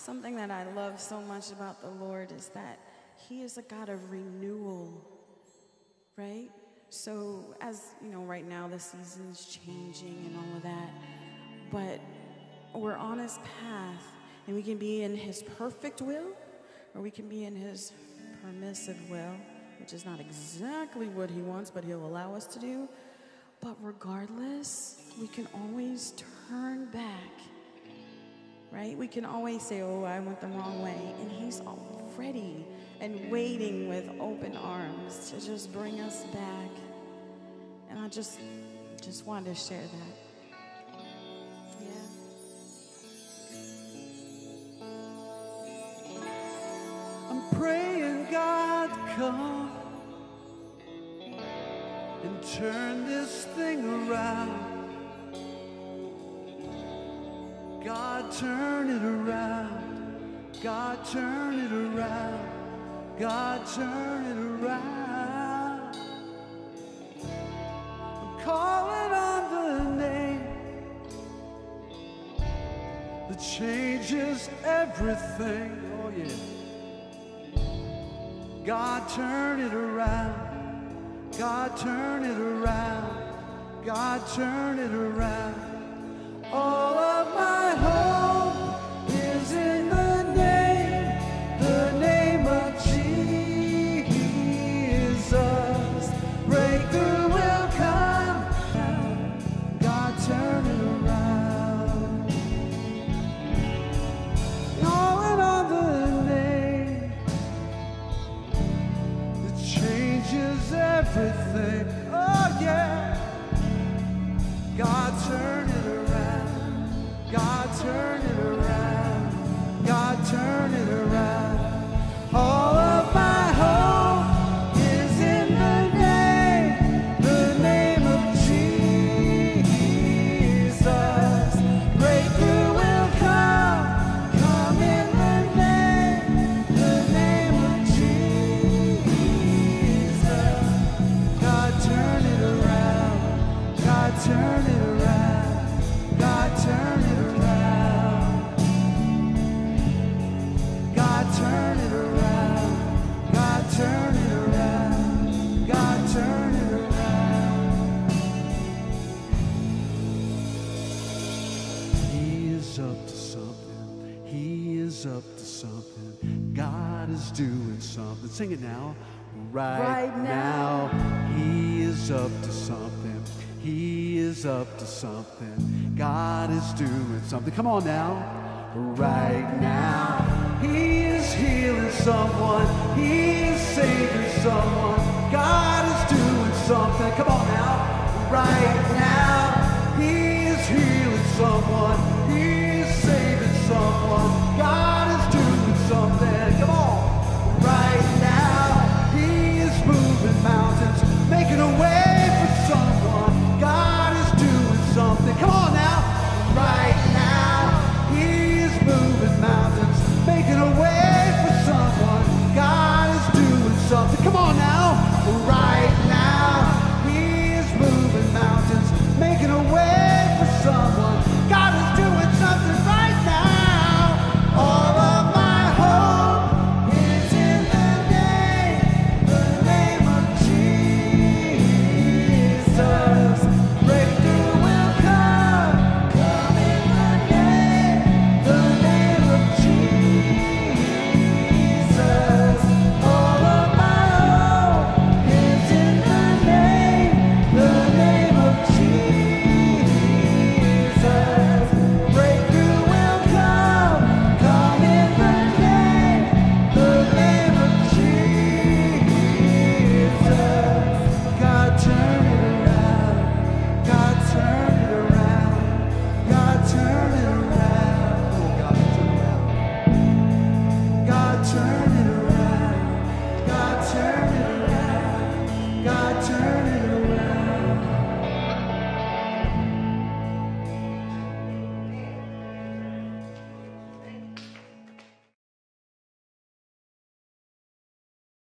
Something that I love so much about the Lord is that He is a God of renewal, right? So, as you know, right now the season's changing and all of that, but we're on His path and we can be in His perfect will or we can be in His permissive will, which is not exactly what He wants, but He'll allow us to do. But regardless, we can always turn back right? We can always say, oh, I went the wrong way. And He's already and waiting with open arms to just bring us back. And I just, just wanted to share that. Yeah. I'm praying God come and turn this thing around. God, turn it around. God, turn it around. God, turn it around. I'm calling on the name that changes everything. Oh, yeah. God, turn it around. God, turn it around. God, turn it around. All God, turn it around. God, turn it around. Turn it around. God, turn it around. God, turn it around. God, turn it around. God, turn it around. He is up to something. He is up to something. God is doing something. Sing it now. Right, Right now. He is up to something. He is up to something. God is doing something. Come on now. Right now. He is healing someone. He is saving someone. God is doing something. Come on now.